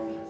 Thank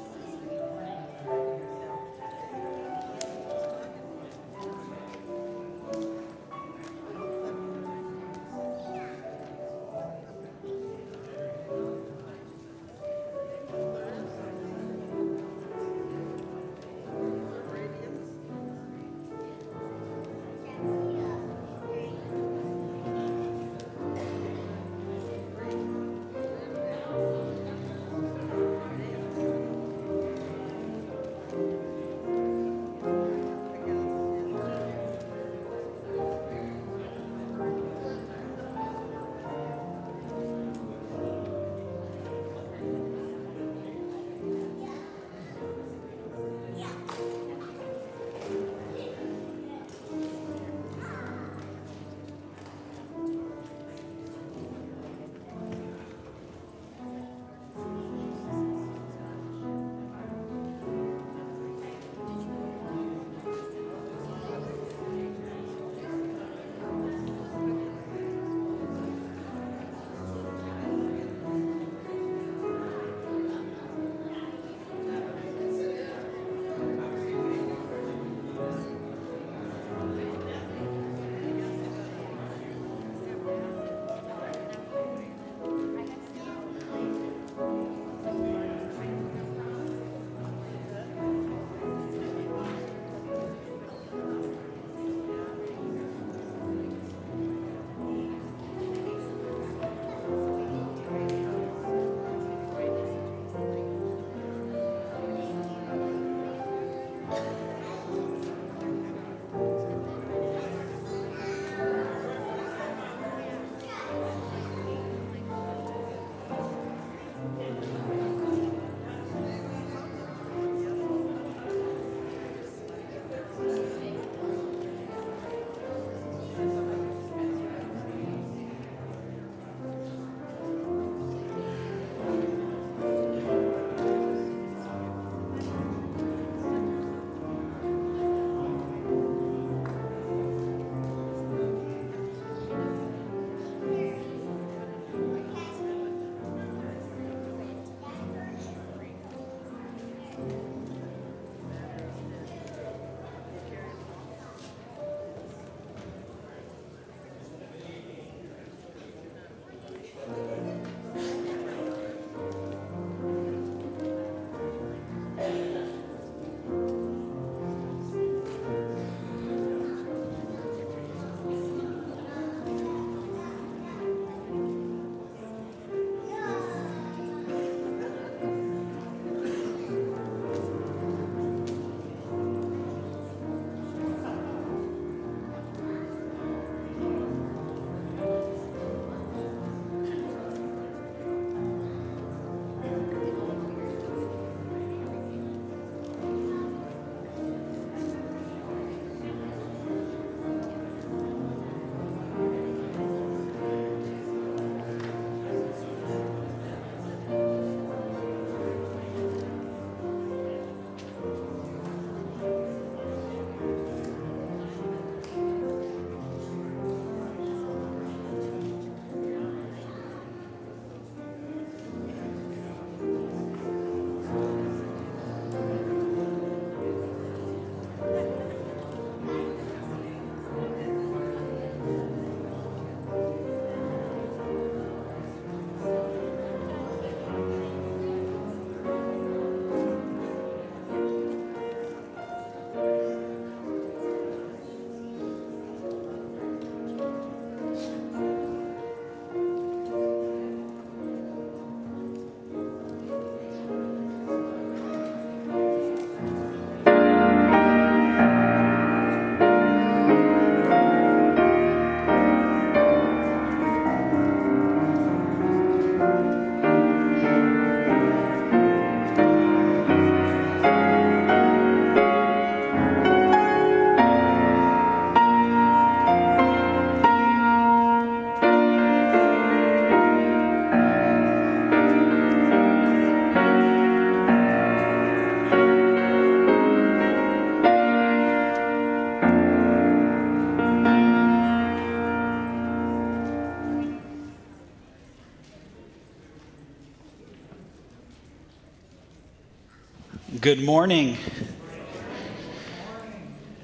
Good morning.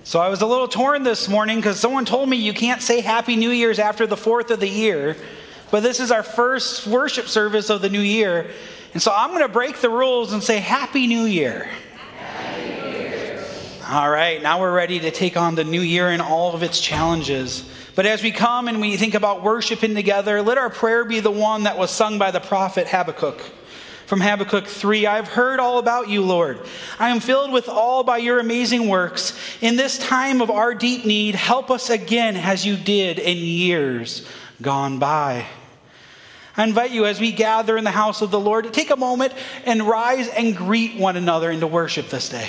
So I was a little torn this morning because someone told me you can't say Happy New Year's after the fourth of the year, but this is our first worship service of the new year. And so I'm going to break the rules and say Happy New Year. Happy new year. All right, now we're ready to take on the new year and all of its challenges. But as we come and we think about worshiping together, let our prayer be the one that was sung by the prophet Habakkuk from Habakkuk 3 I have heard all about you, Lord. I am filled with all by your amazing works. In this time of our deep need, help us again as you did in years gone by. I invite you as we gather in the house of the Lord to take a moment and rise and greet one another into worship this day.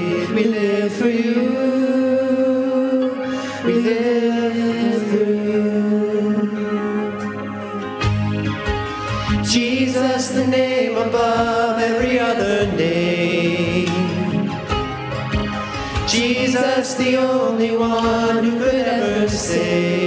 The only one who could ever save.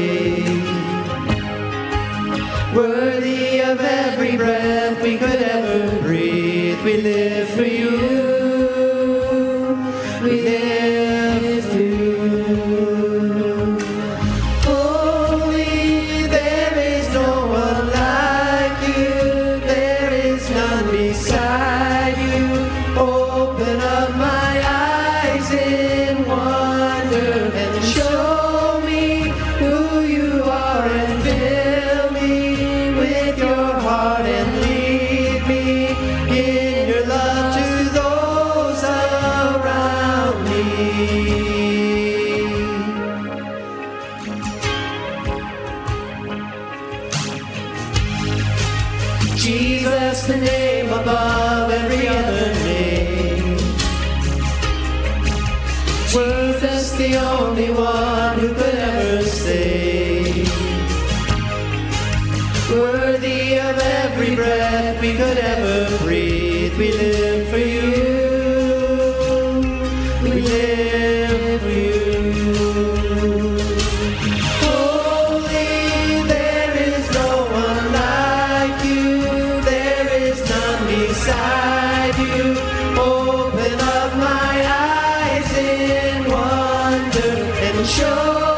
And show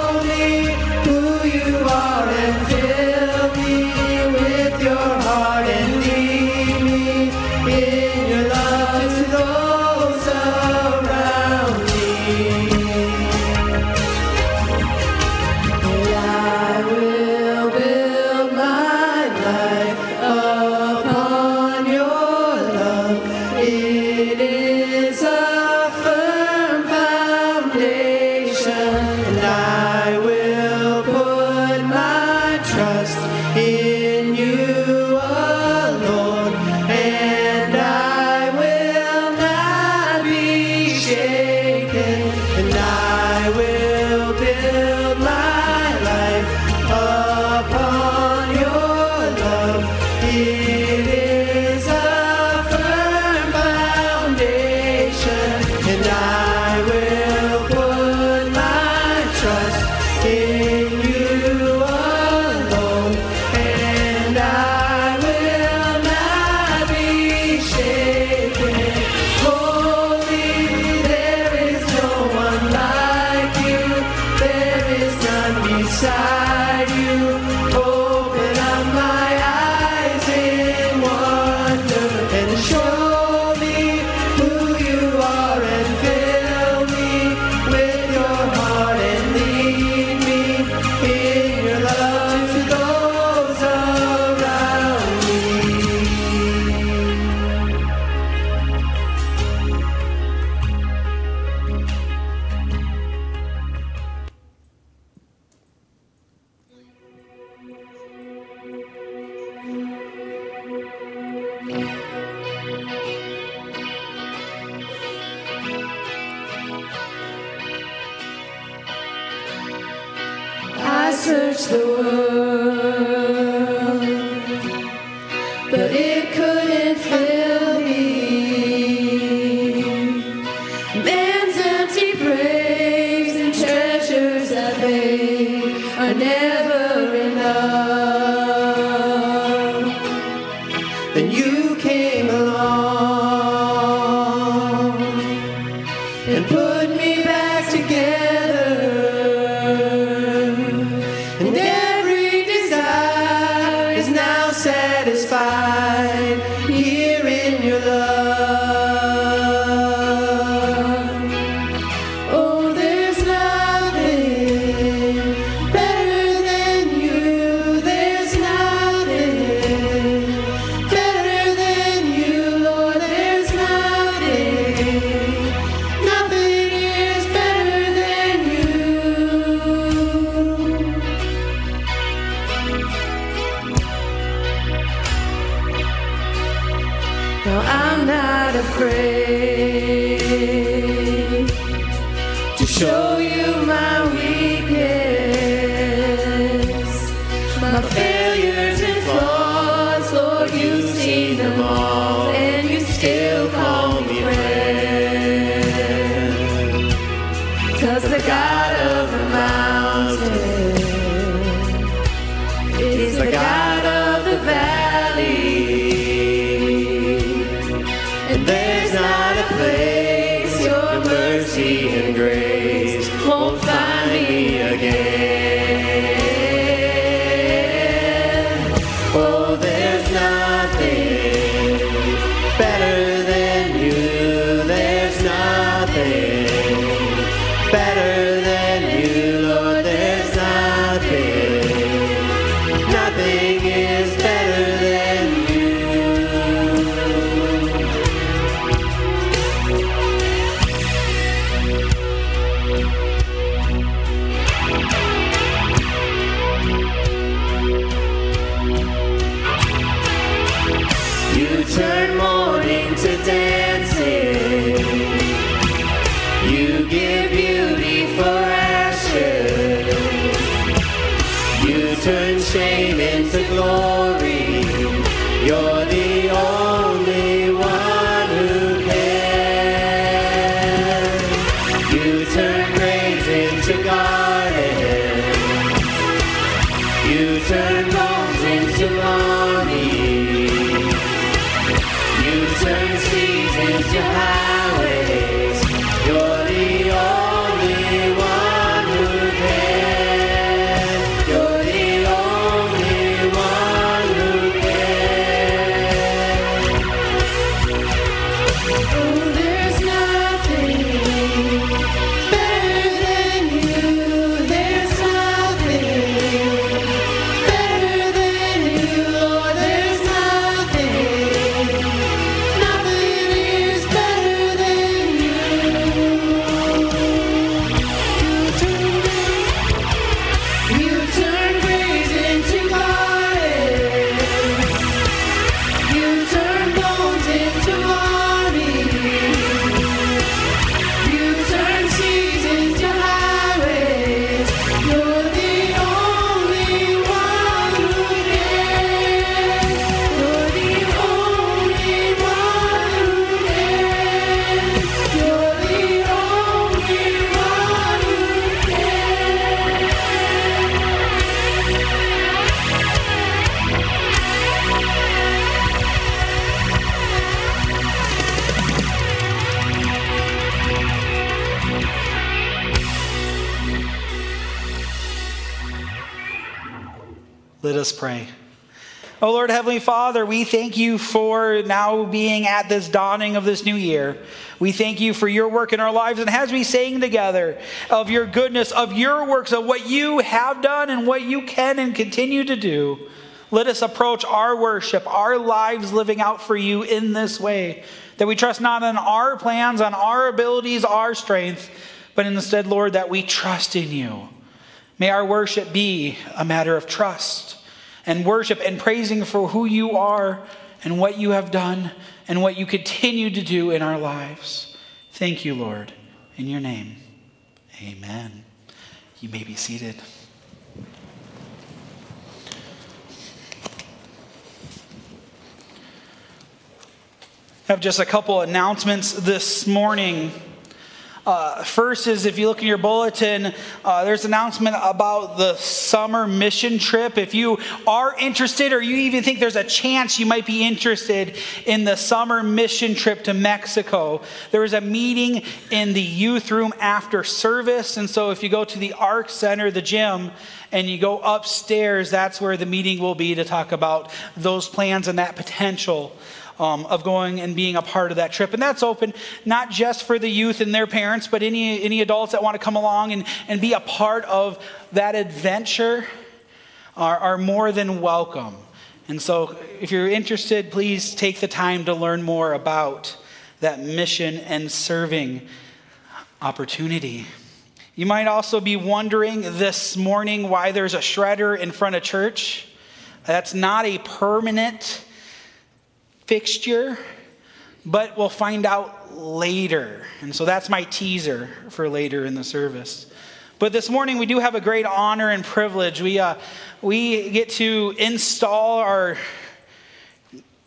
Heavenly Father, we thank you for now being at this dawning of this new year. We thank you for your work in our lives. And as we sang together of your goodness, of your works, of what you have done and what you can and continue to do, let us approach our worship, our lives living out for you in this way. That we trust not on our plans, on our abilities, our strength, but instead, Lord, that we trust in you. May our worship be a matter of trust and worship and praising for who you are and what you have done and what you continue to do in our lives. Thank you, Lord. In your name, amen. You may be seated. I have just a couple announcements this morning. Uh, first is if you look in your bulletin, uh, there's an announcement about the summer mission trip. If you are interested, or you even think there's a chance you might be interested in the summer mission trip to Mexico, there is a meeting in the youth room after service. And so if you go to the ARC Center, the gym, and you go upstairs, that's where the meeting will be to talk about those plans and that potential um, of going and being a part of that trip. And that's open not just for the youth and their parents, but any, any adults that want to come along and, and be a part of that adventure are, are more than welcome. And so, if you're interested, please take the time to learn more about that mission and serving opportunity. You might also be wondering this morning why there's a shredder in front of church. That's not a permanent fixture, but we'll find out later. And so that's my teaser for later in the service. But this morning we do have a great honor and privilege. We, uh, we get to install our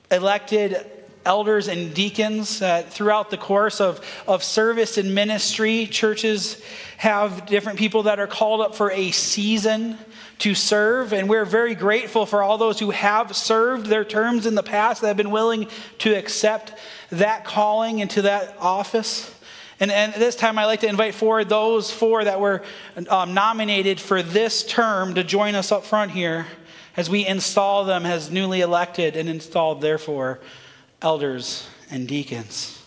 elected elders and deacons uh, throughout the course of, of service and ministry. Churches have different people that are called up for a season to serve. And we're very grateful for all those who have served their terms in the past that have been willing to accept that calling into that office. And, and this time, I'd like to invite forward those four that were um, nominated for this term to join us up front here as we install them as newly elected and installed, therefore, elders and deacons.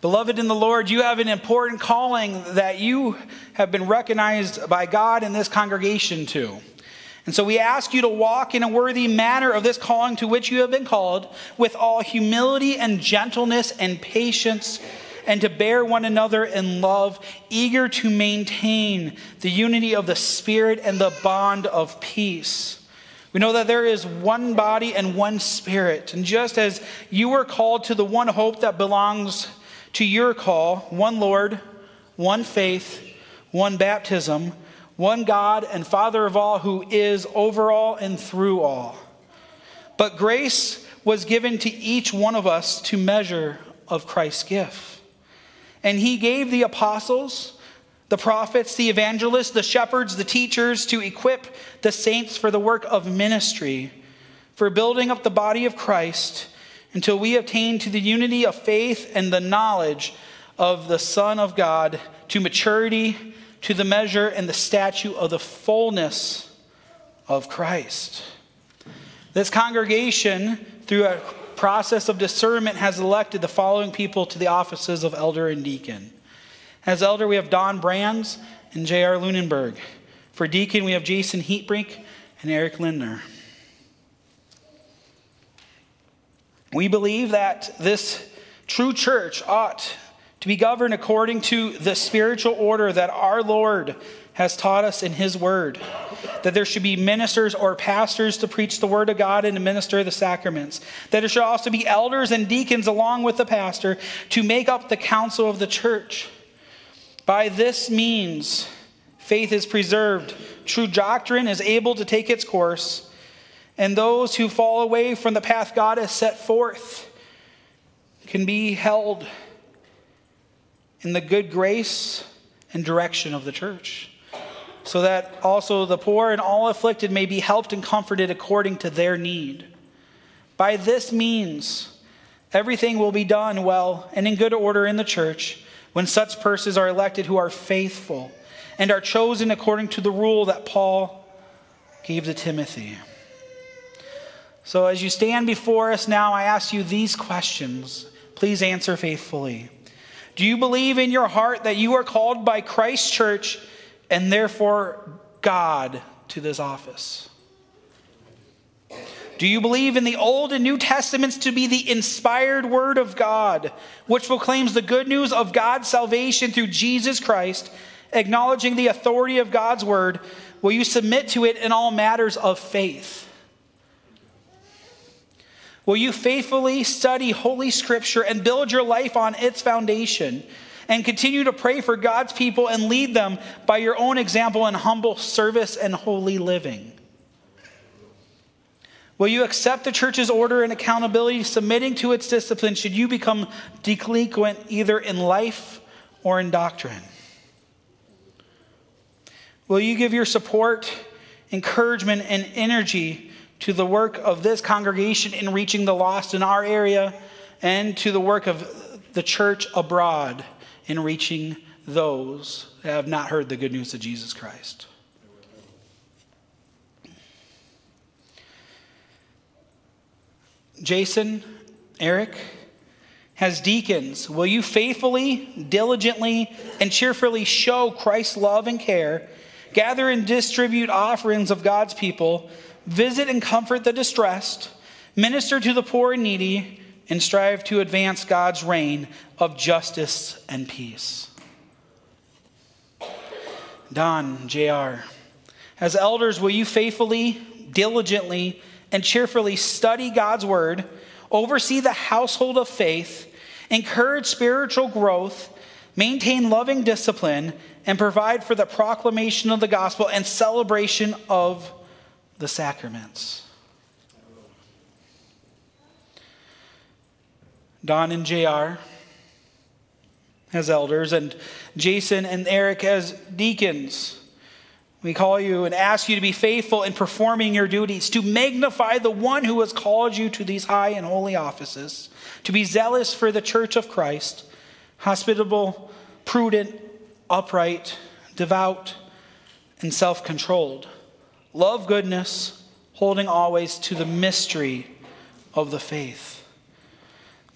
Beloved in the Lord, you have an important calling that you have been recognized by God in this congregation to. And so we ask you to walk in a worthy manner of this calling to which you have been called, with all humility and gentleness and patience, and to bear one another in love, eager to maintain the unity of the Spirit and the bond of peace. We know that there is one body and one Spirit. And just as you were called to the one hope that belongs to your call one Lord, one faith, one baptism, one God and Father of all, who is over all and through all. But grace was given to each one of us to measure of Christ's gift. And he gave the apostles, the prophets, the evangelists, the shepherds, the teachers to equip the saints for the work of ministry, for building up the body of Christ until we attain to the unity of faith and the knowledge of the Son of God, to maturity, to the measure and the statue of the fullness of Christ. This congregation, through a process of discernment, has elected the following people to the offices of elder and deacon. As elder, we have Don Brands and J.R. Lunenberg. For deacon, we have Jason Heatbrink and Eric Lindner. We believe that this true church ought to be governed according to the spiritual order that our Lord has taught us in His Word. That there should be ministers or pastors to preach the Word of God and to minister the sacraments. That there should also be elders and deacons along with the pastor to make up the council of the church. By this means, faith is preserved, true doctrine is able to take its course and those who fall away from the path God has set forth can be held in the good grace and direction of the church, so that also the poor and all afflicted may be helped and comforted according to their need. By this means, everything will be done well and in good order in the church when such persons are elected who are faithful and are chosen according to the rule that Paul gave to Timothy. So, as you stand before us now, I ask you these questions. Please answer faithfully. Do you believe in your heart that you are called by Christ Church and therefore God to this office? Do you believe in the Old and New Testaments to be the inspired Word of God, which proclaims the good news of God's salvation through Jesus Christ, acknowledging the authority of God's Word? Will you submit to it in all matters of faith? Will you faithfully study Holy Scripture and build your life on its foundation? And continue to pray for God's people and lead them by your own example in humble service and holy living. Will you accept the church's order and accountability, submitting to its discipline, should you become delinquent either in life or in doctrine? Will you give your support, encouragement, and energy to the work of this congregation in reaching the lost in our area and to the work of the church abroad in reaching those that have not heard the good news of Jesus Christ. Jason, Eric, has deacons, will you faithfully, diligently, and cheerfully show Christ's love and care, gather and distribute offerings of God's people, visit and comfort the distressed, minister to the poor and needy, and strive to advance God's reign of justice and peace. Don, JR. As elders, will you faithfully, diligently, and cheerfully study God's word, oversee the household of faith, encourage spiritual growth, maintain loving discipline, and provide for the proclamation of the gospel and celebration of the sacraments. Don and JR as elders, and Jason and Eric as deacons. We call you and ask you to be faithful in performing your duties, to magnify the one who has called you to these high and holy offices, to be zealous for the church of Christ, hospitable, prudent, upright, devout, and self controlled love goodness, holding always to the mystery of the faith.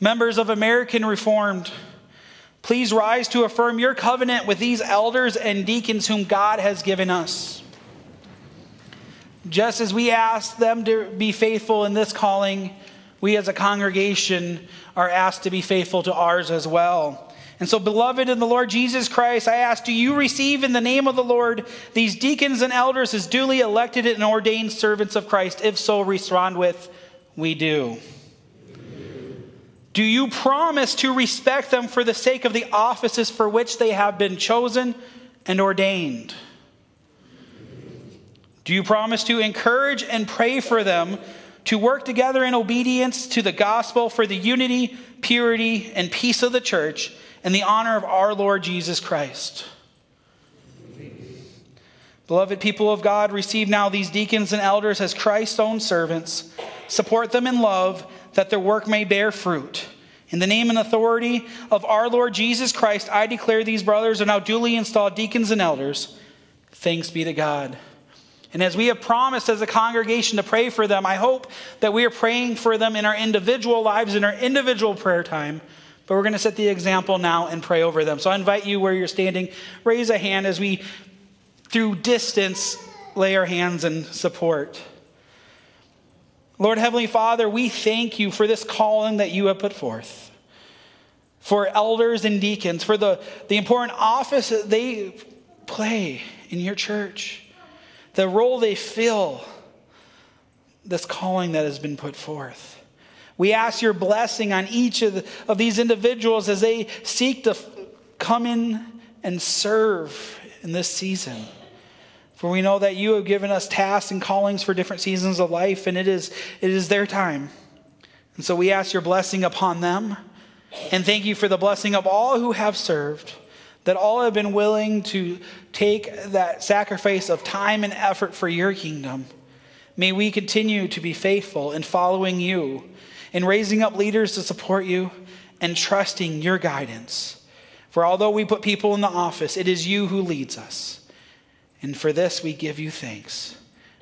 Members of American Reformed, please rise to affirm your covenant with these elders and deacons whom God has given us. Just as we ask them to be faithful in this calling, we as a congregation are asked to be faithful to ours as well. And so, beloved in the Lord Jesus Christ, I ask, do you receive in the name of the Lord these deacons and elders as duly elected and ordained servants of Christ? If so, respond with, We do. Do you promise to respect them for the sake of the offices for which they have been chosen and ordained? Do you promise to encourage and pray for them to work together in obedience to the gospel for the unity, purity, and peace of the church? And the honor of our Lord Jesus Christ. Beloved people of God, receive now these deacons and elders as Christ's own servants. Support them in love that their work may bear fruit. In the name and authority of our Lord Jesus Christ, I declare these brothers are now duly installed deacons and elders. Thanks be to God. And as we have promised as a congregation to pray for them, I hope that we are praying for them in our individual lives, in our individual prayer time. But we're going to set the example now and pray over them. So I invite you where you're standing, raise a hand as we, through distance, lay our hands in support. Lord Heavenly Father, we thank you for this calling that you have put forth. For elders and deacons, for the, the important office that they play in your church, the role they fill, this calling that has been put forth. We ask your blessing on each of, the, of these individuals as they seek to come in and serve in this season. For we know that you have given us tasks and callings for different seasons of life, and it is, it is their time. And so we ask your blessing upon them. And thank you for the blessing of all who have served, that all have been willing to take that sacrifice of time and effort for your kingdom. May we continue to be faithful in following you in raising up leaders to support you and trusting your guidance. For although we put people in the office, it is you who leads us. And for this, we give you thanks.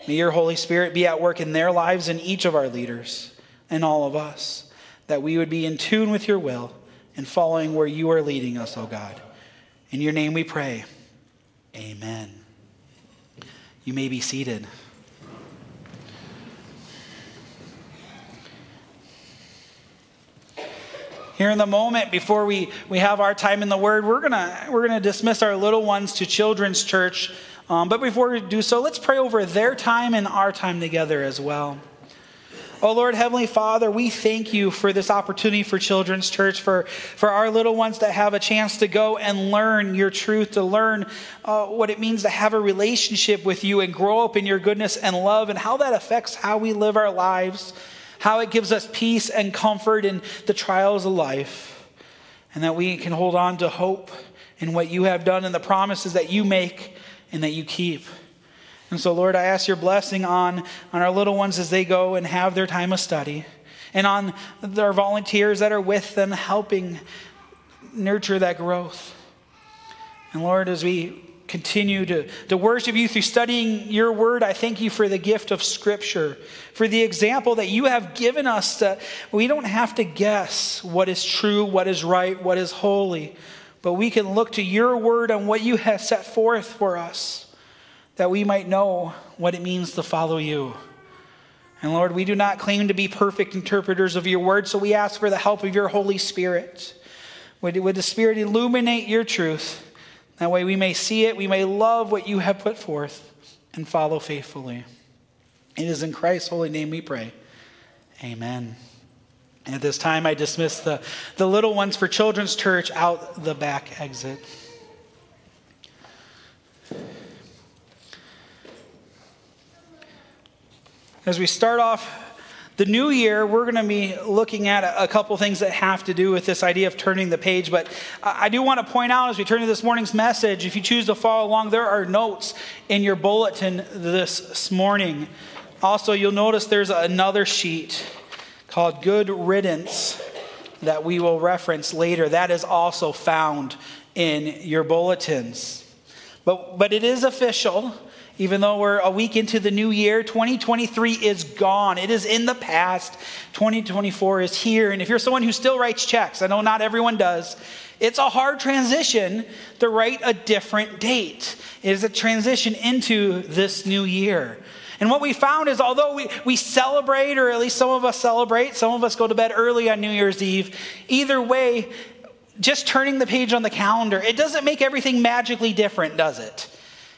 May your Holy Spirit be at work in their lives and each of our leaders and all of us, that we would be in tune with your will and following where you are leading us, O God. In your name we pray. Amen. You may be seated. Here in the moment before we, we have our time in the Word, we're going to we're gonna dismiss our little ones to Children's Church. Um, but before we do so, let's pray over their time and our time together as well. Oh Lord, Heavenly Father, we thank you for this opportunity for Children's Church, for, for our little ones to have a chance to go and learn your truth, to learn uh, what it means to have a relationship with you and grow up in your goodness and love, and how that affects how we live our lives, how it gives us peace and comfort in the trials of life, and that we can hold on to hope in what you have done and the promises that you make and that you keep. And so, Lord, I ask your blessing on, on our little ones as they go and have their time of study, and on their volunteers that are with them, helping nurture that growth. And Lord, as we continue to, to worship you through studying your word, I thank you for the gift of Scripture, for the example that you have given us that we don't have to guess what is true, what is right, what is holy, but we can look to your word and what you have set forth for us that we might know what it means to follow you. And Lord, we do not claim to be perfect interpreters of your word, so we ask for the help of your Holy Spirit. Would, would the Spirit illuminate your truth? That way we may see it, we may love what you have put forth, and follow faithfully. It is in Christ's holy name we pray. Amen. And at this time, I dismiss the, the little ones for Children's Church out the back exit. As we start off the new year, we're going to be looking at a couple things that have to do with this idea of turning the page. But I do want to point out as we turn to this morning's message, if you choose to follow along, there are notes in your bulletin this morning. Also, you'll notice there's another sheet called Good Riddance that we will reference later. That is also found in your bulletins. But, but it is official. Even though we're a week into the new year, 2023 is gone. It is in the past. 2024 is here. And if you're someone who still writes checks, I know not everyone does, it's a hard transition to write a different date. It is a transition into this new year. And what we found is although we, we celebrate, or at least some of us celebrate, some of us go to bed early on New Year's Eve, either way, just turning the page on the calendar, it doesn't make everything magically different, does it?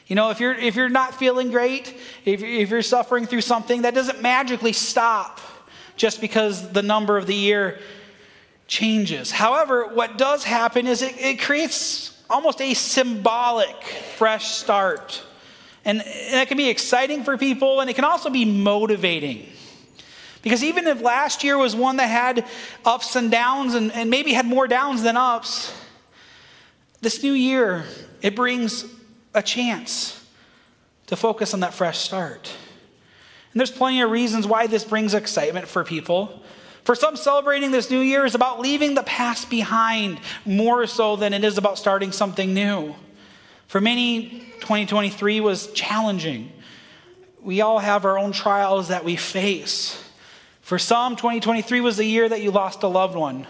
You know, if you're, if you're not feeling great, if, if you're suffering through something, that doesn't magically stop just because the number of the year changes. However, what does happen is it, it creates almost a symbolic fresh start. And, that can be exciting for people, and it can also be motivating. Because even if last year was one that had ups and downs and, and maybe had more downs than ups, this new year, it brings a chance to focus on that fresh start. And there's plenty of reasons why this brings excitement for people. For some, celebrating this new year is about leaving the past behind more so than it is about starting something new. For many, 2023 was challenging. We all have our own trials that we face. For some, 2023 was the year that you lost a loved one,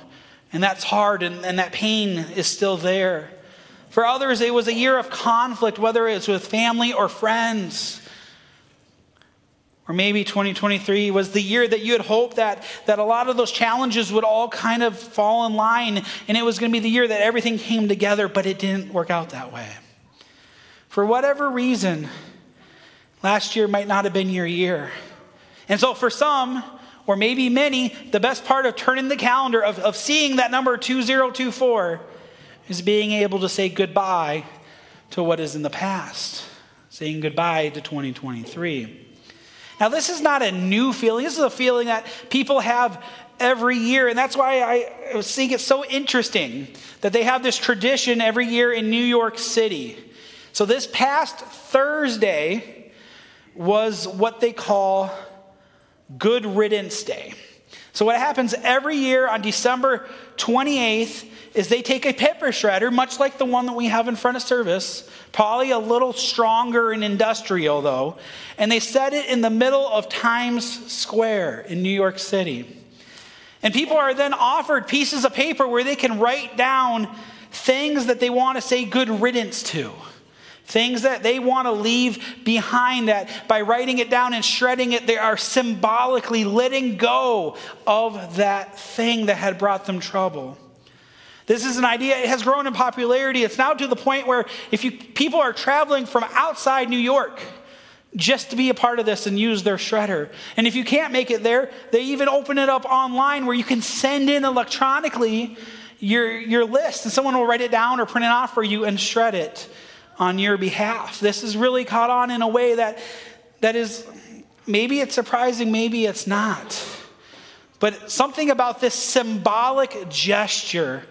and that's hard, and, and that pain is still there. For others, it was a year of conflict, whether it's with family or friends. Or maybe 2023 was the year that you had hoped that, that a lot of those challenges would all kind of fall in line, and it was going to be the year that everything came together, but it didn't work out that way. For whatever reason, last year might not have been your year. And so, for some, or maybe many, the best part of turning the calendar, of, of seeing that number 2024, is being able to say goodbye to what is in the past, saying goodbye to 2023. Now, this is not a new feeling. This is a feeling that people have every year. And that's why I think it's so interesting that they have this tradition every year in New York City. So, this past Thursday was what they call Good Riddance Day. So, what happens every year on December 28th is they take a paper shredder, much like the one that we have in front of service, probably a little stronger and industrial though, and they set it in the middle of Times Square in New York City. And people are then offered pieces of paper where they can write down things that they want to say good riddance to. Things that they want to leave behind that by writing it down and shredding it, they are symbolically letting go of that thing that had brought them trouble. This is an idea, it has grown in popularity. It's now to the point where if you, people are traveling from outside New York, just to be a part of this and use their shredder. And if you can't make it there, they even open it up online where you can send in electronically your, your list and someone will write it down or print it off for you and shred it on your behalf. This is really caught on in a way that, that is maybe it's surprising, maybe it's not. But something about this symbolic gesture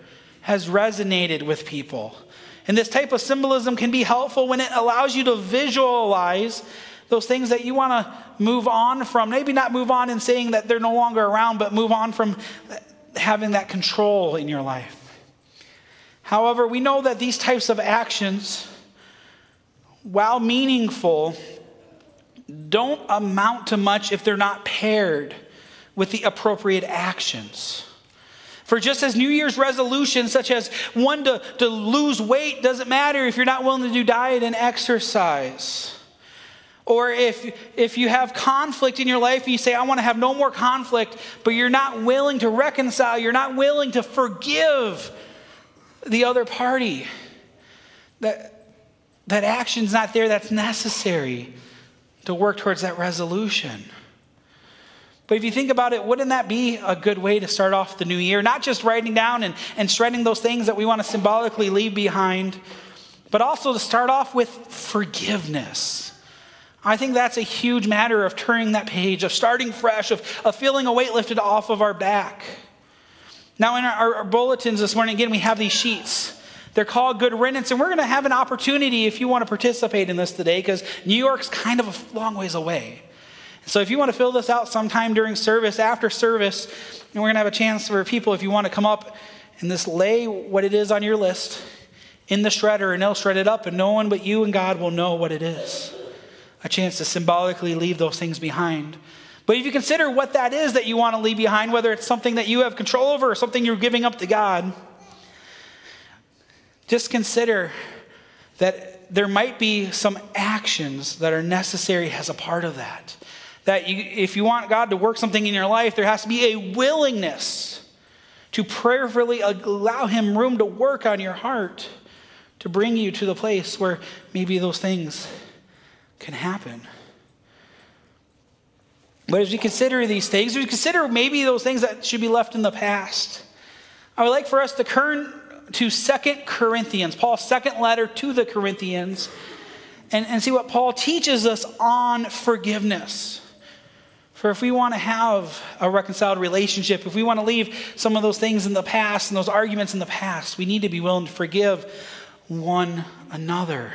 has resonated with people. And this type of symbolism can be helpful when it allows you to visualize those things that you want to move on from. Maybe not move on in saying that they're no longer around, but move on from having that control in your life. However, we know that these types of actions, while meaningful, don't amount to much if they're not paired with the appropriate actions. For just as New Year's resolutions, such as one to, to lose weight, doesn't matter if you're not willing to do diet and exercise. Or if, if you have conflict in your life and you say, I want to have no more conflict, but you're not willing to reconcile, you're not willing to forgive the other party, that, that action's not there that's necessary to work towards that resolution. But if you think about it, wouldn't that be a good way to start off the new year? Not just writing down and, and shredding those things that we want to symbolically leave behind, but also to start off with forgiveness. I think that's a huge matter of turning that page, of starting fresh, of, of feeling a weight lifted off of our back. Now, in our, our bulletins this morning, again, we have these sheets. They're called Good Riddance, and we're going to have an opportunity if you want to participate in this today because New York's kind of a long ways away. So if you want to fill this out sometime during service, after service, and we're going to have a chance for people if you want to come up and just lay what it is on your list in the shredder, and they'll shred it up, and no one but you and God will know what it is. A chance to symbolically leave those things behind. But if you consider what that is that you want to leave behind, whether it's something that you have control over or something you're giving up to God, just consider that there might be some actions that are necessary as a part of that. That you, if you want God to work something in your life, there has to be a willingness to prayerfully allow Him room to work on your heart to bring you to the place where maybe those things can happen. But as we consider these things, we consider maybe those things that should be left in the past. I would like for us to turn to Second Corinthians, Paul's second letter to the Corinthians, and, and see what Paul teaches us on forgiveness. For if we want to have a reconciled relationship, if we want to leave some of those things in the past and those arguments in the past, we need to be willing to forgive one another.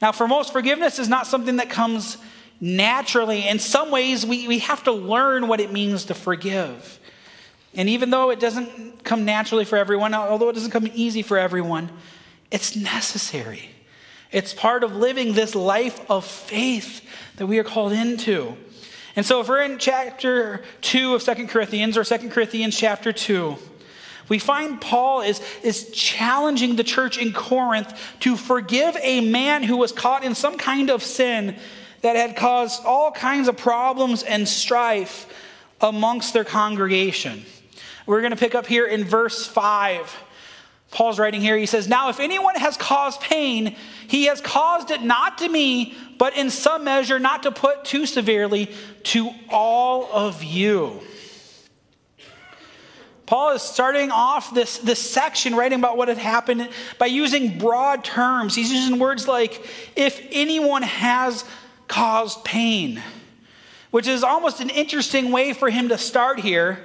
Now, for most, forgiveness is not something that comes naturally. In some ways, we, we have to learn what it means to forgive. And even though it doesn't come naturally for everyone, although it doesn't come easy for everyone, it's necessary. It's part of living this life of faith that we are called into. And so, if we're in chapter 2 of Second Corinthians or Second Corinthians chapter 2, we find Paul is, is challenging the church in Corinth to forgive a man who was caught in some kind of sin that had caused all kinds of problems and strife amongst their congregation. We're going to pick up here in verse 5. Paul's writing here, he says, Now, if anyone has caused pain, he has caused it not to me, but in some measure, not to put too severely, to all of you. Paul is starting off this, this section writing about what had happened by using broad terms. He's using words like, if anyone has caused pain, which is almost an interesting way for him to start here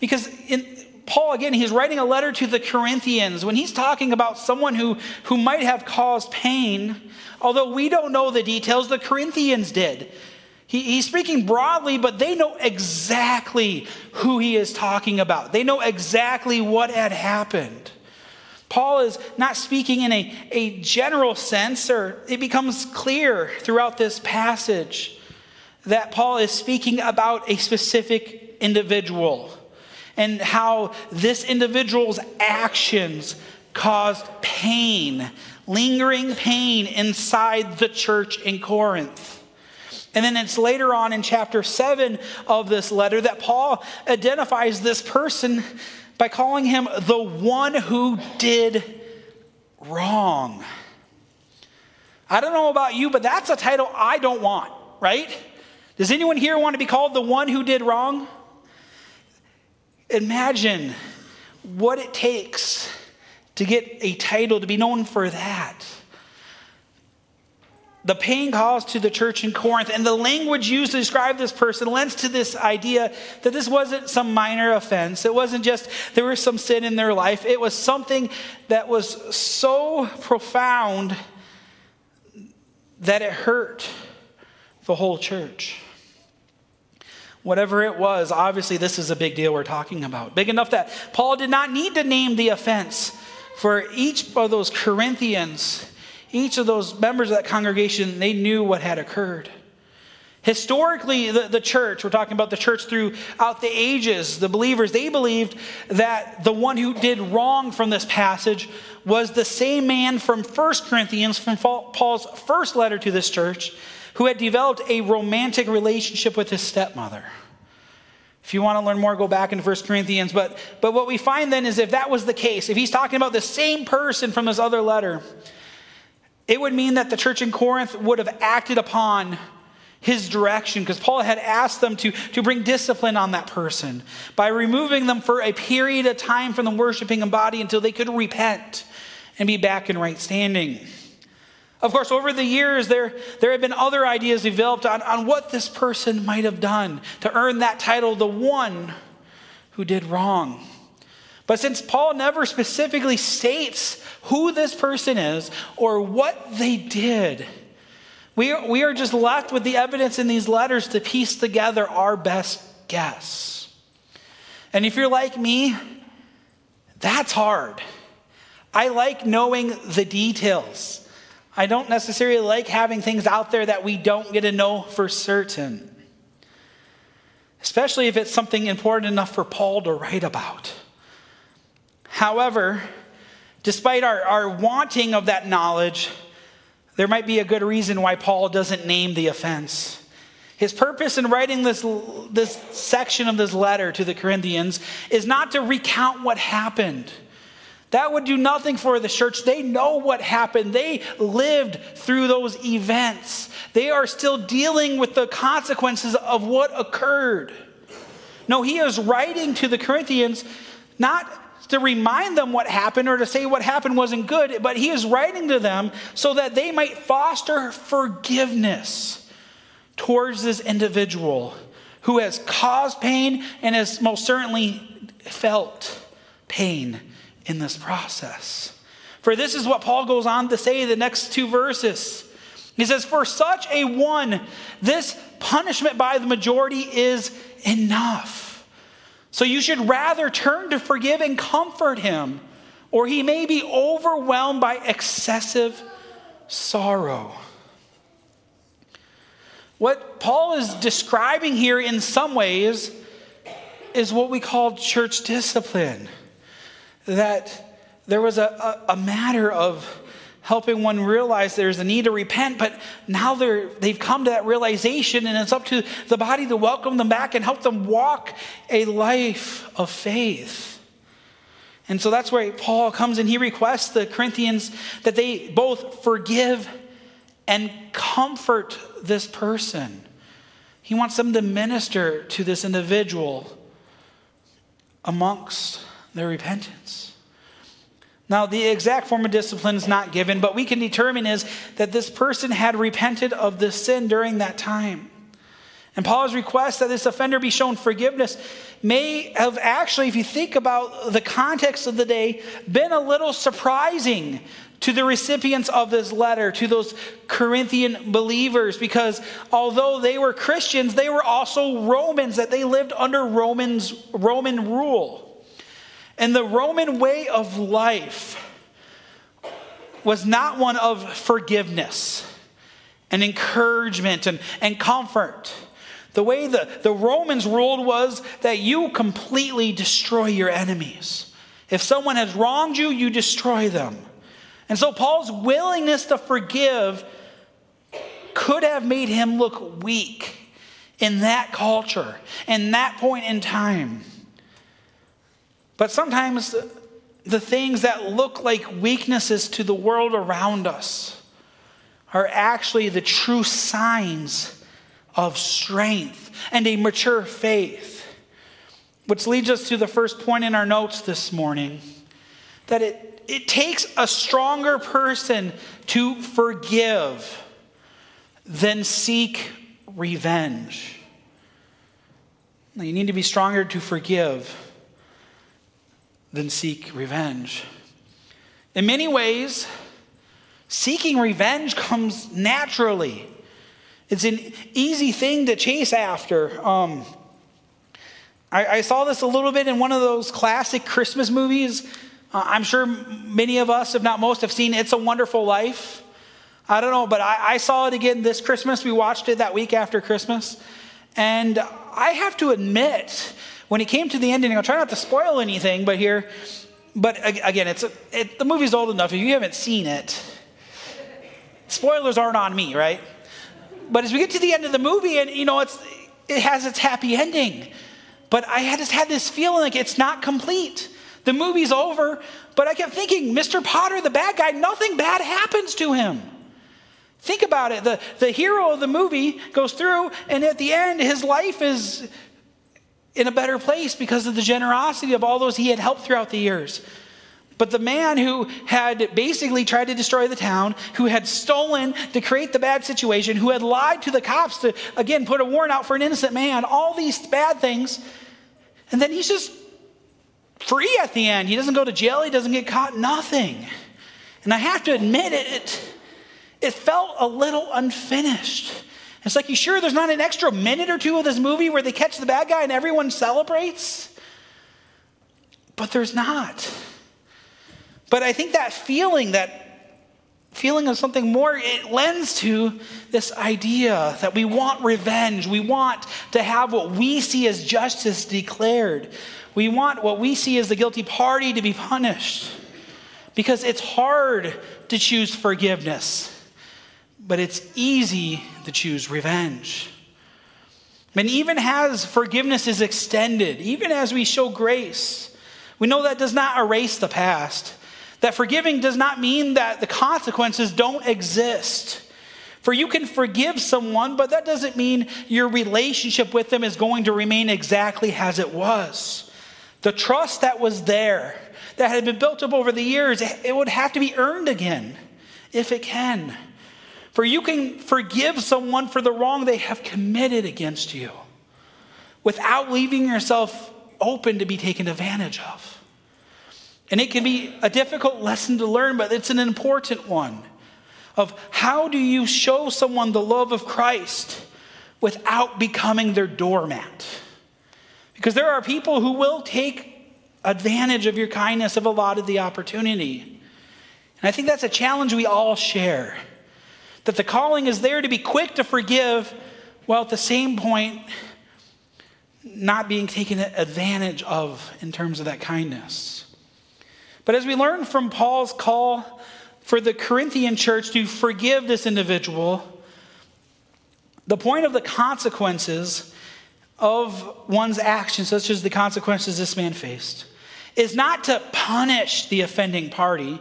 because in, Paul, again, he's writing a letter to the Corinthians. When he's talking about someone who, who might have caused pain, although we don't know the details, the Corinthians did. He, he's speaking broadly, but they know exactly who he is talking about. They know exactly what had happened. Paul is not speaking in a, a general sense, or it becomes clear throughout this passage that Paul is speaking about a specific individual and how this individual's actions caused pain, lingering pain inside the church in Corinth. And then it's later on in chapter 7 of this letter that Paul identifies this person by calling him the one who did wrong. I don't know about you, but that's a title I don't want, right? Does anyone here want to be called the one who did wrong? Imagine what it takes to get a title, to be known for that. The pain caused to the church in Corinth and the language used to describe this person lends to this idea that this wasn't some minor offense. It wasn't just there was some sin in their life. It was something that was so profound that it hurt the whole church. Whatever it was, obviously, this is a big deal we're talking about. Big enough that Paul did not need to name the offense for each of those Corinthians, each of those members of that congregation, they knew what had occurred. Historically, the, the church, we're talking about the church throughout the ages, the believers, they believed that the one who did wrong from this passage was the same man from 1 Corinthians, from Paul's first letter to this church, who had developed a romantic relationship with his stepmother. If you want to learn more, go back into 1 Corinthians. But, but what we find then is if that was the case, if he's talking about the same person from this other letter, it would mean that the church in Corinth would have acted upon his direction because Paul had asked them to, to bring discipline on that person by removing them for a period of time from the worshiping and body until they could repent and be back in right standing. Of course, over the years, there, there have been other ideas developed on, on what this person might have done to earn that title, the one who did wrong. But since Paul never specifically states who this person is or what they did, we we are just left with the evidence in these letters to piece together our best guess. And if you're like me, that's hard. I like knowing the details. I don't necessarily like having things out there that we don't get to know for certain, especially if it's something important enough for Paul to write about. However, despite our, our wanting of that knowledge, there might be a good reason why Paul doesn't name the offense. His purpose in writing this, this section of this letter to the Corinthians is not to recount what happened that would do nothing for the church. They know what happened, they lived through those events. They are still dealing with the consequences of what occurred. No, he is writing to the Corinthians not to remind them what happened or to say what happened wasn't good, but he is writing to them so that they might foster forgiveness towards this individual who has caused pain and has most certainly felt pain in this process. For this is what Paul goes on to say the next two verses. He says, For such a one, this punishment by the majority is enough. So you should rather turn to forgive and comfort him, or he may be overwhelmed by excessive sorrow. What Paul is describing here in some ways is what we call church discipline that there was a, a, a matter of helping one realize there's a need to repent, but now they're, they've come to that realization, and it's up to the body to welcome them back and help them walk a life of faith. And so that's where Paul comes and he requests the Corinthians that they both forgive and comfort this person. He wants them to minister to this individual amongst their repentance. Now, the exact form of discipline is not given, but we can determine is that this person had repented of the sin during that time. And Paul's request that this offender be shown forgiveness may have actually, if you think about the context of the day, been a little surprising to the recipients of this letter, to those Corinthian believers, because although they were Christians, they were also Romans, that they lived under Romans, Roman rule. And the Roman way of life was not one of forgiveness and encouragement and, and comfort. The way the, the Romans ruled was that you completely destroy your enemies. If someone has wronged you, you destroy them. And so Paul's willingness to forgive could have made him look weak in that culture, in that point in time. But sometimes the things that look like weaknesses to the world around us are actually the true signs of strength and a mature faith. Which leads us to the first point in our notes this morning that it, it takes a stronger person to forgive than seek revenge. You need to be stronger to forgive than seek revenge. In many ways, seeking revenge comes naturally. It's an easy thing to chase after. Um, I, I, saw this a little bit in one of those classic Christmas movies. Uh, I'm sure many of us, if not most, have seen It's a Wonderful Life. I don't know, but I, I saw it again this Christmas. We watched it that week after Christmas. And I have to admit, when it came to the ending, I'll try not to spoil anything, but here, but again, it's a, it, the movie's old enough. If you haven't seen it, spoilers aren't on me, right? But as we get to the end of the movie, and you know, it's it has its happy ending, but I just had this feeling like it's not complete. The movie's over, but I kept thinking, Mr. Potter, the bad guy, nothing bad happens to him. Think about it. The, the hero of the movie goes through, and at the end, his life is in a better place because of the generosity of all those he had helped throughout the years. But the man who had basically tried to destroy the town, who had stolen to create the bad situation, who had lied to the cops to, again, put a warrant out for an innocent man, all these bad things, and then he's just free at the end. He doesn't go to jail, he doesn't get caught, nothing. And I have to admit it, it, it felt a little unfinished. It's like, you sure there's not an extra minute or two of this movie where they catch the bad guy and everyone celebrates? But there's not. But I think that feeling, that feeling of something more, it lends to this idea that we want revenge. We want to have what we see as justice declared. We want what we see as the guilty party to be punished. Because it's hard to choose forgiveness but it's easy to choose revenge. And even as forgiveness is extended, even as we show grace, we know that does not erase the past. That forgiving does not mean that the consequences don't exist. For you can forgive someone, but that doesn't mean your relationship with them is going to remain exactly as it was. The trust that was there, that had been built up over the years, it would have to be earned again, if it can. For you can forgive someone for the wrong they have committed against you without leaving yourself open to be taken advantage of. And it can be a difficult lesson to learn, but it's an important one of how do you show someone the love of Christ without becoming their doormat? Because there are people who will take advantage of your kindness of a lot of the opportunity. And I think that's a challenge we all share. That the calling is there to be quick to forgive, while at the same point, not being taken advantage of in terms of that kindness. But as we learn from Paul's call for the Corinthian church to forgive this individual, the point of the consequences of one's actions, such as the consequences this man faced, is not to punish the offending party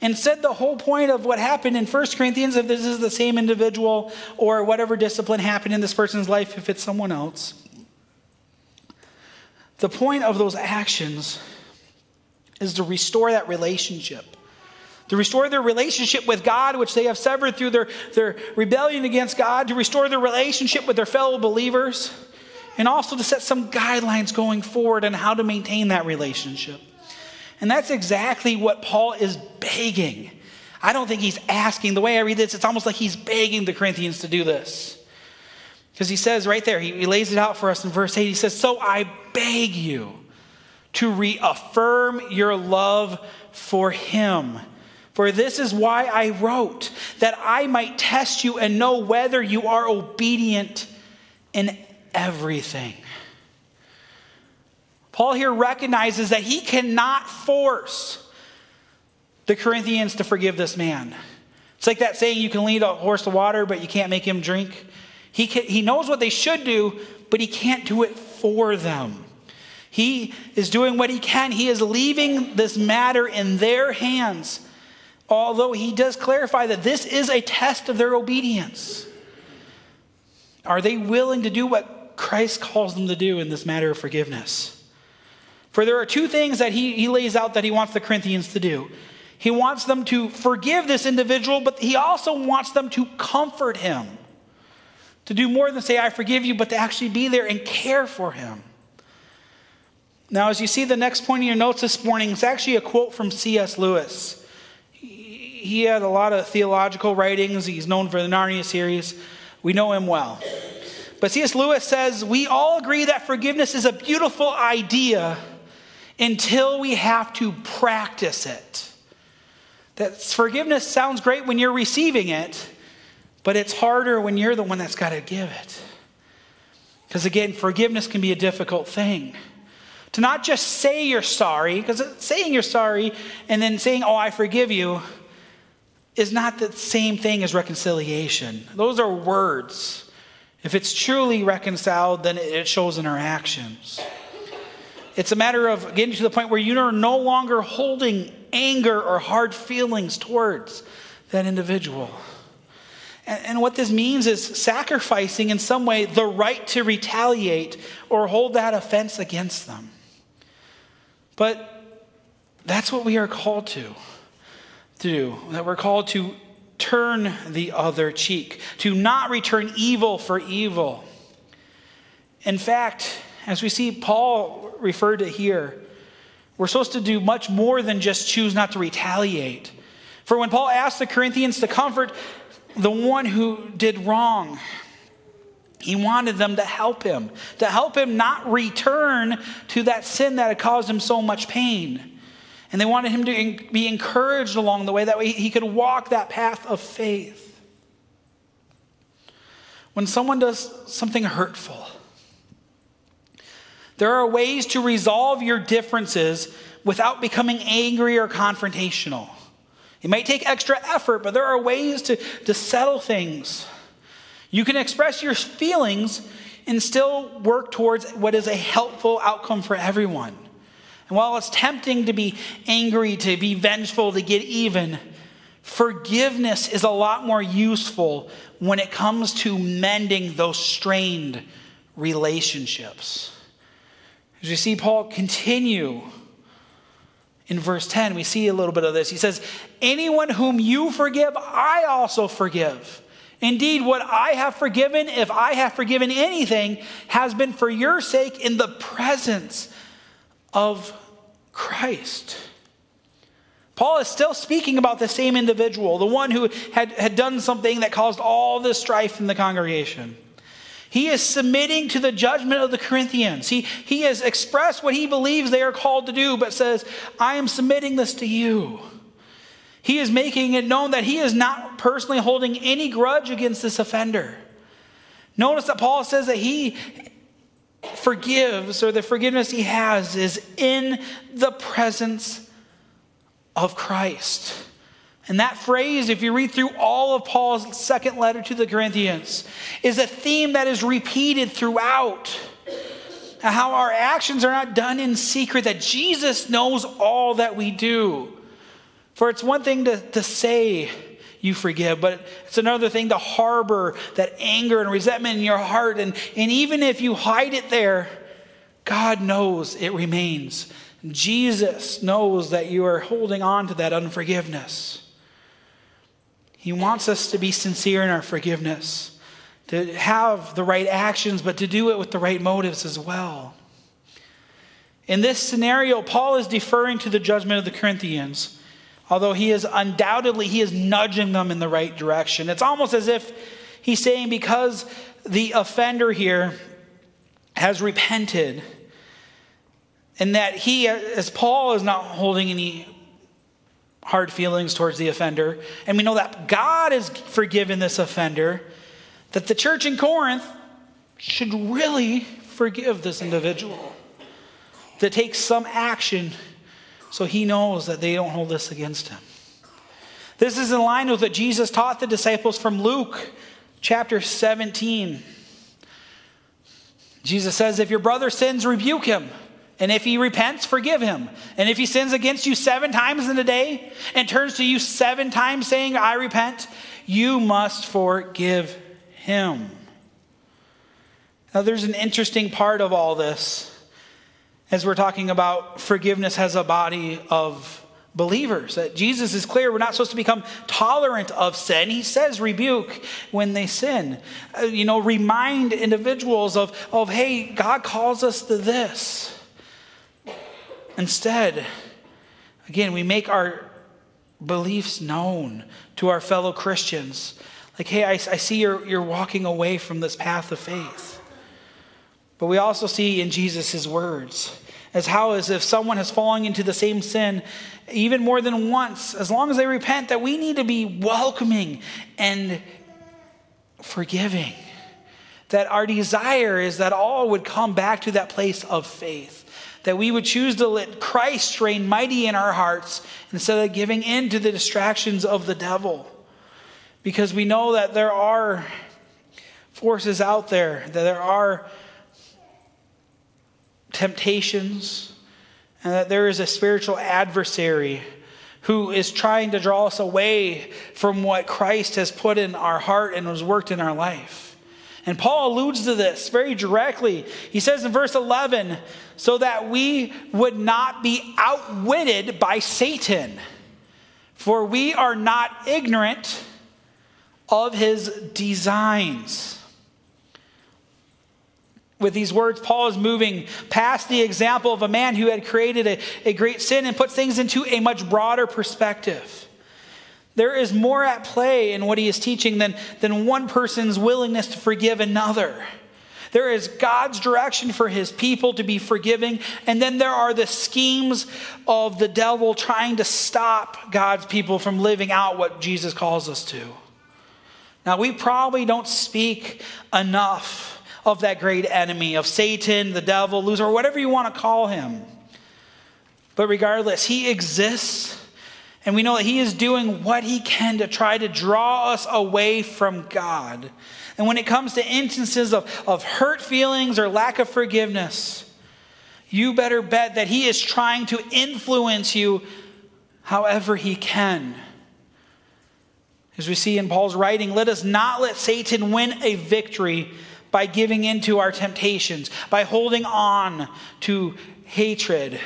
and said the whole point of what happened in 1 Corinthians, if this is the same individual or whatever discipline happened in this person's life, if it's someone else, the point of those actions is to restore that relationship. To restore their relationship with God, which they have severed through their, their rebellion against God, to restore their relationship with their fellow believers, and also to set some guidelines going forward on how to maintain that relationship. And that's exactly what Paul is begging. I don't think he's asking. The way I read this, it's almost like he's begging the Corinthians to do this. Because he says right there, he, lays it out for us in verse 8. He says, So I beg you to reaffirm your love for him. For this is why I wrote, that I might test you and know whether you are obedient in everything. Paul here recognizes that he cannot force the Corinthians to forgive this man. It's like that saying you can lead a horse to water, but you can't make him drink. He, can, he knows what they should do, but he can't do it for them. He is doing what he can. He is leaving this matter in their hands. although he does clarify that this is a test of their obedience. Are they willing to do what Christ calls them to do in this matter of forgiveness? For there are two things that he, he lays out that he wants the Corinthians to do. He wants them to forgive this individual, but he also wants them to comfort him. To do more than say, I forgive you, but to actually be there and care for him. Now, as you see the next point in your notes this morning, it's actually a quote from C.S. Lewis. He had a lot of theological writings. He's known for the Narnia series. We know him well. But C.S. Lewis says, We all agree that forgiveness is a beautiful idea until we have to practice it. That forgiveness sounds great when you're receiving it, but it's harder when you're the one that's got to give it. Because again, forgiveness can be a difficult thing. To not just say you're sorry, because saying you're sorry and then saying, oh, I forgive you, is not the same thing as reconciliation. Those are words. If it's truly reconciled, then it shows in our actions. It's a matter of getting to the point where you are no longer holding anger or hard feelings towards that individual. And, and what this means is sacrificing in some way the right to retaliate or hold that offense against them. But that's what we are called to, to do, that we're called to turn the other cheek, to not return evil for evil. In fact, as we see Paul referred to here, we're supposed to do much more than just choose not to retaliate. For when Paul asked the Corinthians to comfort the one who did wrong, he wanted them to help him, to help him not return to that sin that had caused him so much pain. And they wanted him to be encouraged along the way, that way he could walk that path of faith. When someone does something hurtful, there are ways to resolve your differences without becoming angry or confrontational. It might take extra effort, but there are ways to, to settle things. You can express your feelings and still work towards what is a helpful outcome for everyone. And while it's tempting to be angry, to be vengeful, to get even, forgiveness is a lot more useful when it comes to mending those strained relationships. As you see Paul continue in verse 10, we see a little bit of this. He says, Anyone whom you forgive, I also forgive. Indeed, what I have forgiven, if I have forgiven anything, has been for your sake in the presence of Christ. Paul is still speaking about the same individual, the one who had, had done something that caused all this strife in the congregation. He is submitting to the judgment of the Corinthians. He, he has expressed what he believes they are called to do, but says, I am submitting this to you. He is making it known that he is not personally holding any grudge against this offender. Notice that Paul says that he forgives, or the forgiveness he has is in the presence of Christ. And that phrase, if you read through all of Paul's second letter to the Corinthians, is a theme that is repeated throughout. How our actions are not done in secret, that Jesus knows all that we do. For it's one thing to, to say you forgive, but it's another thing to harbor that anger and resentment in your heart. And, and even if you hide it there, God knows it remains. Jesus knows that you are holding on to that unforgiveness. He wants us to be sincere in our forgiveness, to have the right actions, but to do it with the right motives as well. In this scenario, Paul is deferring to the judgment of the Corinthians although he is undoubtedly he is nudging them in the right direction it's almost as if he's saying because the offender here has repented and that he as paul is not holding any hard feelings towards the offender and we know that god has forgiven this offender that the church in corinth should really forgive this individual to take some action so he knows that they don't hold this against him. This is in line with what Jesus taught the disciples from Luke chapter 17. Jesus says, If your brother sins, rebuke him. And if he repents, forgive him. And if he sins against you seven times in a day and turns to you seven times saying, I repent, you must forgive him. Now, there's an interesting part of all this as we're talking about forgiveness as a body of believers. That Jesus is clear we're not supposed to become tolerant of sin. He says rebuke when they sin. Uh, you know, remind individuals of, of, hey, God calls us to this. Instead, again, we make our beliefs known to our fellow Christians. Like, hey, I, I see you're, you're walking away from this path of faith. But we also see in Jesus words as how as if someone has fallen into the same sin even more than once, as long as they repent, that we need to be welcoming and forgiving. That our desire is that all would come back to that place of faith that we would choose to let Christ reign mighty in our hearts instead of giving in to the distractions of the devil. Because we know that there are forces out there, that there are temptations, and that there is a spiritual adversary who is trying to draw us away from what Christ has put in our heart and has worked in our life. And Paul alludes to this very directly. He says in verse 11, so that we would not be outwitted by Satan, for we are not ignorant of his designs. With these words, Paul is moving past the example of a man who had created a, a great sin and put things into a much broader perspective. There is more at play in what he is teaching than, than one person's willingness to forgive another. There is God's direction for his people to be forgiving, and then there are the schemes of the devil trying to stop God's people from living out what Jesus calls us to. Now, we probably don't speak enough of that great enemy, of Satan, the devil, loser, whatever you want to call him. But regardless, he exists and we know that He is doing what He can to try to draw us away from God. And when it comes to instances of, of hurt feelings or lack of forgiveness, you better bet that He is trying to influence you however He can. As we see in Paul's writing, let us not let Satan win a victory by giving in to our temptations, by holding on to hatred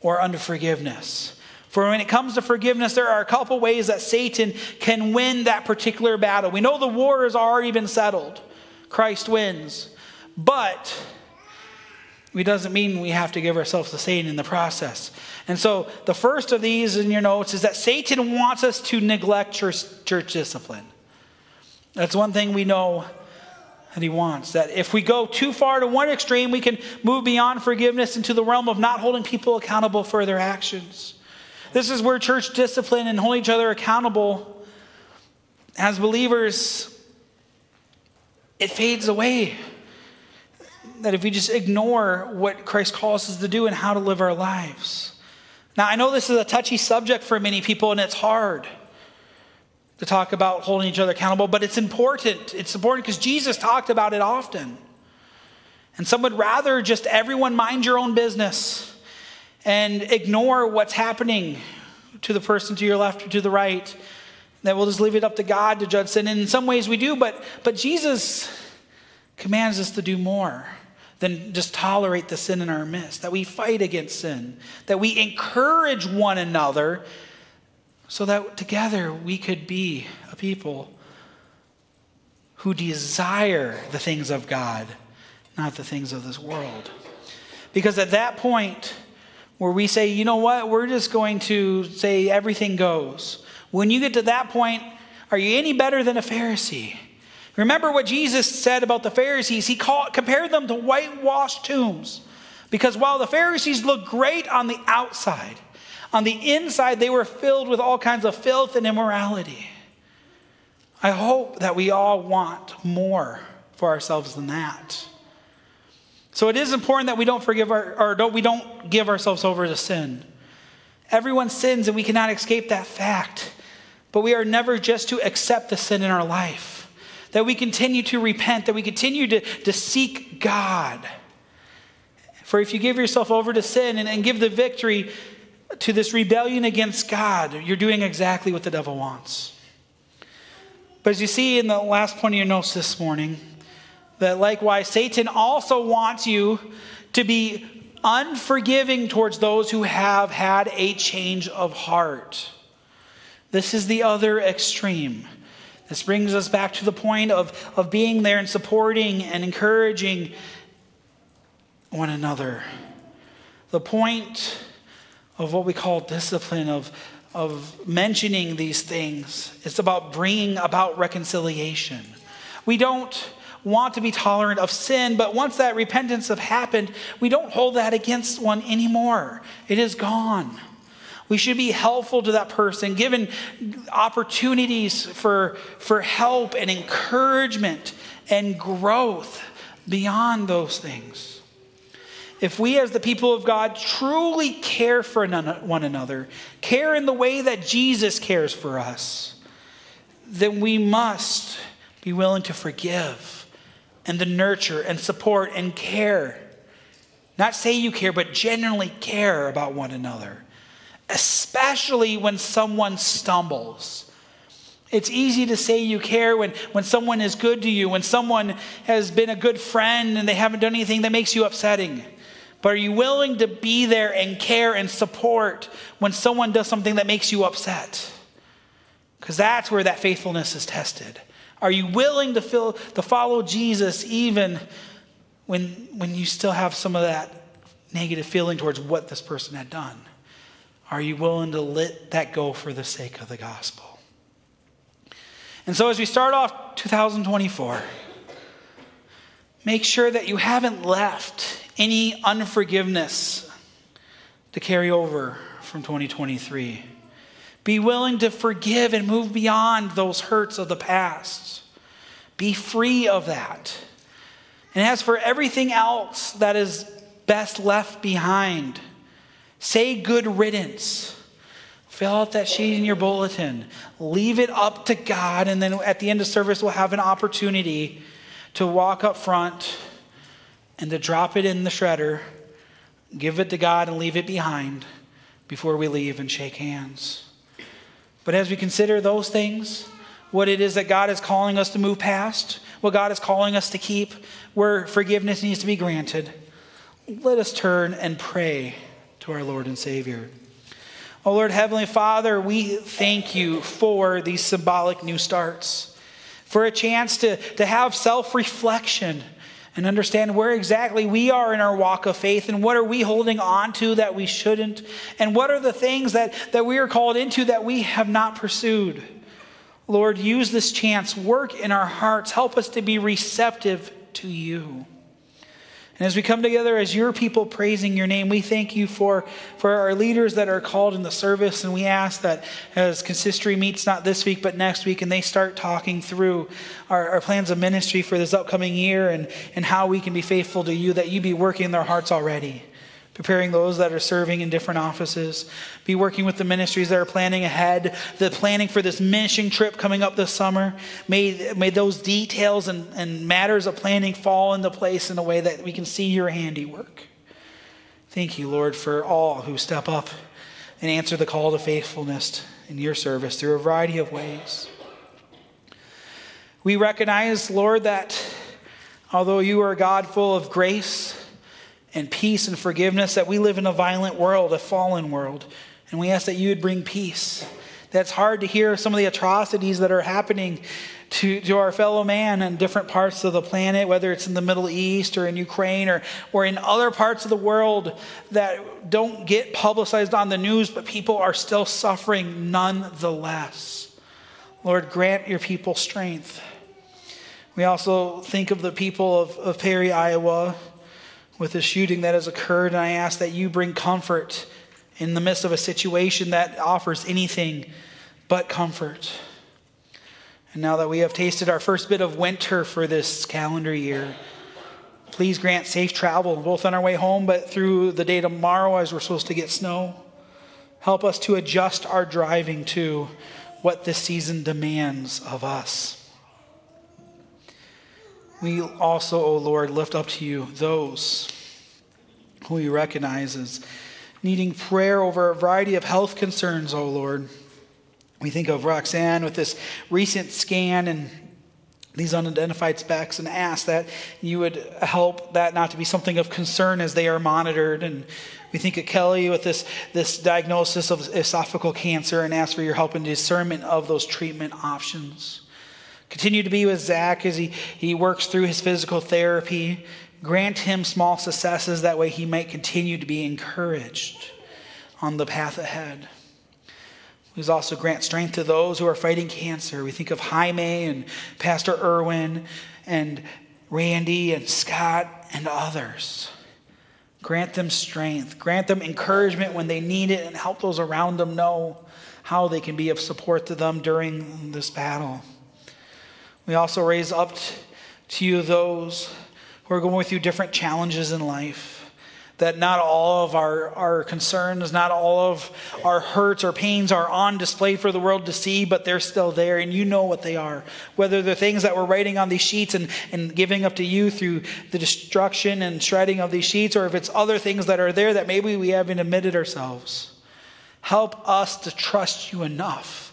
or unforgiveness. For when it comes to forgiveness, there are a couple ways that Satan can win that particular battle. We know the war has already been settled, Christ wins. But it doesn't mean we have to give ourselves to Satan in the process. And so the first of these in your notes is that Satan wants us to neglect church, church discipline. That's one thing we know that he wants. That if we go too far to one extreme, we can move beyond forgiveness into the realm of not holding people accountable for their actions. This is where church discipline and holding each other accountable as believers, it fades away. That if we just ignore what Christ calls us to do and how to live our lives. Now, I know this is a touchy subject for many people and it's hard to talk about holding each other accountable, but it's important. It's important because Jesus talked about it often. And some would rather just everyone mind your own business and ignore what's happening to the person to your left or to the right. That we'll just leave it up to God to judge sin. And in some ways we do, but, but Jesus commands us to do more than just tolerate the sin in our midst, that we fight against sin, that we encourage one another so that together we could be a people who desire the things of God, not the things of this world. Because at that point, where we say, you know what, we're just going to say everything goes. When you get to that point, are you any better than a Pharisee? Remember what Jesus said about the Pharisees. He called, compared them to whitewashed tombs. Because while the Pharisees looked great on the outside, on the inside, they were filled with all kinds of filth and immorality. I hope that we all want more for ourselves than that. So it is important that we don't forgive our, or don't, we don't give ourselves over to sin. Everyone sins and we cannot escape that fact. But we are never just to accept the sin in our life. That we continue to repent, that we continue to, to seek God For if you give yourself over to sin and, and give the victory to this rebellion against God, you're doing exactly what the devil wants. But as you see in the last point of your notes this morning, that likewise, Satan also wants you to be unforgiving towards those who have had a change of heart. This is the other extreme. This brings us back to the point of, of being there and supporting and encouraging one another. The point of what we call discipline, of, of mentioning these things, it's about bringing about reconciliation. We don't want to be tolerant of sin, but once that repentance has happened, we don't hold that against one anymore. It is gone. We should be helpful to that person, given opportunities for, for help and encouragement and growth beyond those things. If we, as the people of God, truly care for one another, care in the way that Jesus cares for us, then we must be willing to forgive and the nurture and support and care. Not say you care, but genuinely care about one another, especially when someone stumbles. It's easy to say you care when, when someone is good to you, when someone has been a good friend and they haven't done anything that makes you upsetting. But are you willing to be there and care and support when someone does something that makes you upset? Because that's where that faithfulness is tested. Are you willing to, feel, to follow Jesus even when, when you still have some of that negative feeling towards what this person had done? Are you willing to let that go for the sake of the gospel? And so, as we start off 2024, make sure that you haven't left any unforgiveness to carry over from 2023. Be willing to forgive and move beyond those hurts of the past. Be free of that. And as for everything else that is best left behind, say good riddance. Fill out that sheet in your bulletin. Leave it up to God. And then at the end of service, we'll have an opportunity to walk up front and to drop it in the shredder, give it to God, and leave it behind before we leave and shake hands. But as we consider those things, what it is that God is calling us to move past, what God is calling us to keep, where forgiveness needs to be granted, let us turn and pray to our Lord and Savior. Oh Lord, Heavenly Father, we thank you for these symbolic new starts, for a chance to, to have self reflection and understand where exactly we are in our walk of faith and what are we holding on to that we shouldn't, and what are the things that, that we are called into that we have not pursued. Lord, use this chance, work in our hearts, help us to be receptive to you. And as we come together as your people praising your name, we thank you for, for our leaders that are called in the service. And we ask that as consistory meets not this week, but next week, and they start talking through our, our plans of ministry for this upcoming year and, and how we can be faithful to you, that you be working in their hearts already preparing those that are serving in different offices, be working with the ministries that are planning ahead, the planning for this mission trip coming up this summer. May, may those details and, and matters of planning fall into place in a way that we can see your handiwork. Thank you, Lord, for all who step up and answer the call to faithfulness in your service through a variety of ways. We recognize, Lord, that although you are God full of grace, and peace and forgiveness, that we live in a violent world, a fallen world. And we ask that you would bring peace. That's hard to hear some of the atrocities that are happening to, to our fellow man in different parts of the planet, whether it's in the Middle East or in Ukraine or, or in other parts of the world that don't get publicized on the news, but people are still suffering nonetheless. Lord, grant your people strength. We also think of the people of, of Perry, Iowa, with the shooting that has occurred, and I ask that you bring comfort in the midst of a situation that offers anything but comfort. And now that we have tasted our first bit of winter for this calendar year, please grant safe travel, both on our way home, but through the day tomorrow as we're supposed to get snow. Help us to adjust our driving to what this season demands of us. We also, O Lord, lift up to you those who we recognize as needing prayer over a variety of health concerns, O Lord. We think of Roxanne with this recent scan and these unidentified specks and ask that you would help that not to be something of concern as they are monitored. And we think of Kelly with this, this diagnosis of esophageal cancer and ask for your help in discernment of those treatment options. Continue to be with Zach as he, he works through his physical therapy. Grant him small successes, that way he might continue to be encouraged on the path ahead. Please also grant strength to those who are fighting cancer. We think of Jaime and Pastor Irwin and Randy and Scott and others. Grant them strength. Grant them encouragement when they need it and help those around them know how they can be of support to them during this battle. We also raise up to you those who are going through different challenges in life that not all of our, our concerns, not all of our hurts or pains are on display for the world to see, but they're still there, and you know what they are. Whether they're things that we're writing on these sheets and, and giving up to you through the destruction and shredding of these sheets, or if it's other things that are there that maybe we haven't admitted ourselves. Help us to trust you enough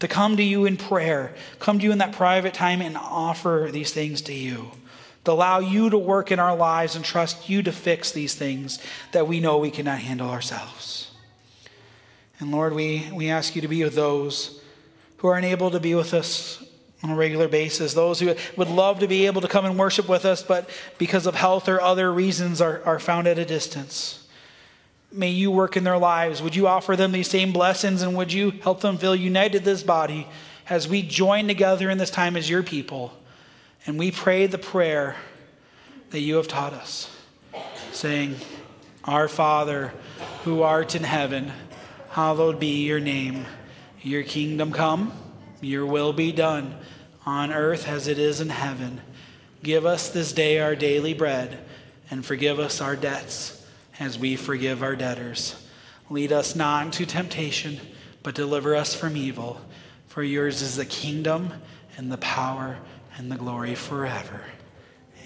to come to you in prayer, come to you in that private time and offer these things to you to allow you to work in our lives and trust you to fix these things that we know we cannot handle ourselves. And Lord, we, we ask you to be with those who are unable to be with us on a regular basis, those who would love to be able to come and worship with us, but because of health or other reasons are, are found at a distance. May you work in their lives. Would you offer them these same blessings and would you help them feel united this body as we join together in this time as your people? And we pray the prayer that you have taught us, saying, Our Father, who art in heaven, hallowed be your name. Your kingdom come, your will be done, on earth as it is in heaven. Give us this day our daily bread, and forgive us our debts as we forgive our debtors. Lead us not into temptation, but deliver us from evil. For yours is the kingdom and the power and the glory forever.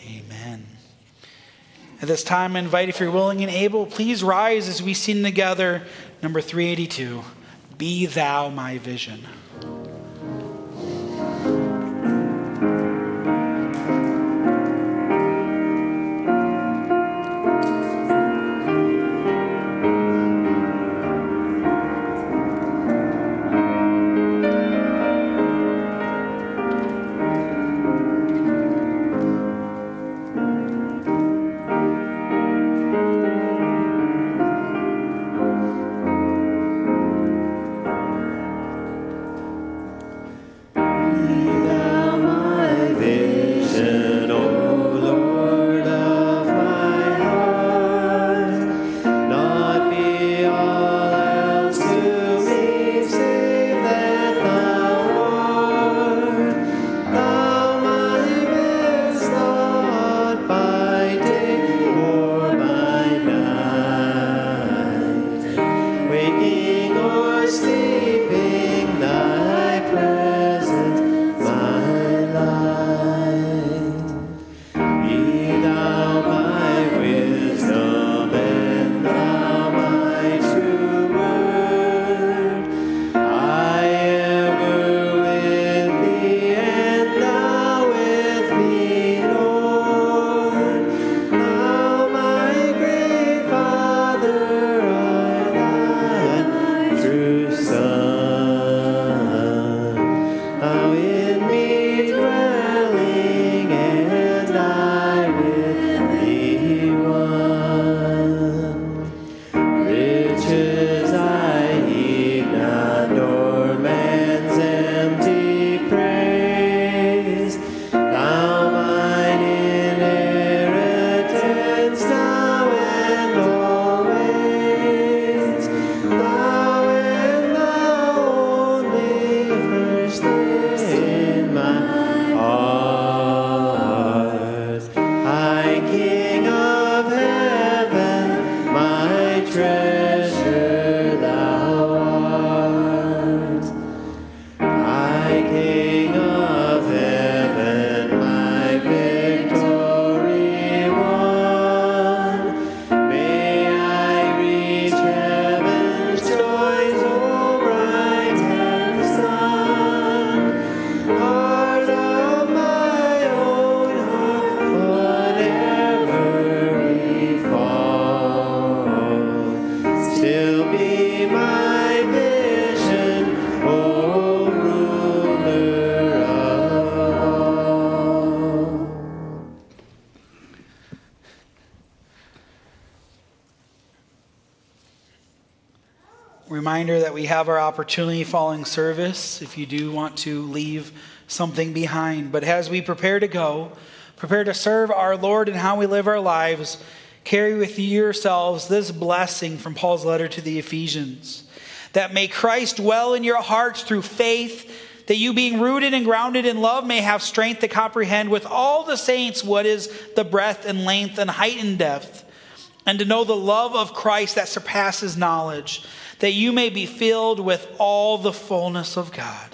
Amen. At this time, I invite, if you're willing and able, please rise as we sing together number 382 Be Thou My Vision. We have our opportunity following service if you do want to leave something behind. But as we prepare to go, prepare to serve our Lord and how we live our lives, carry with you yourselves this blessing from Paul's letter to the Ephesians that may Christ dwell in your hearts through faith, that you, being rooted and grounded in love, may have strength to comprehend with all the saints what is the breadth and length and height and depth, and to know the love of Christ that surpasses knowledge, that you may be filled with all the fullness of God.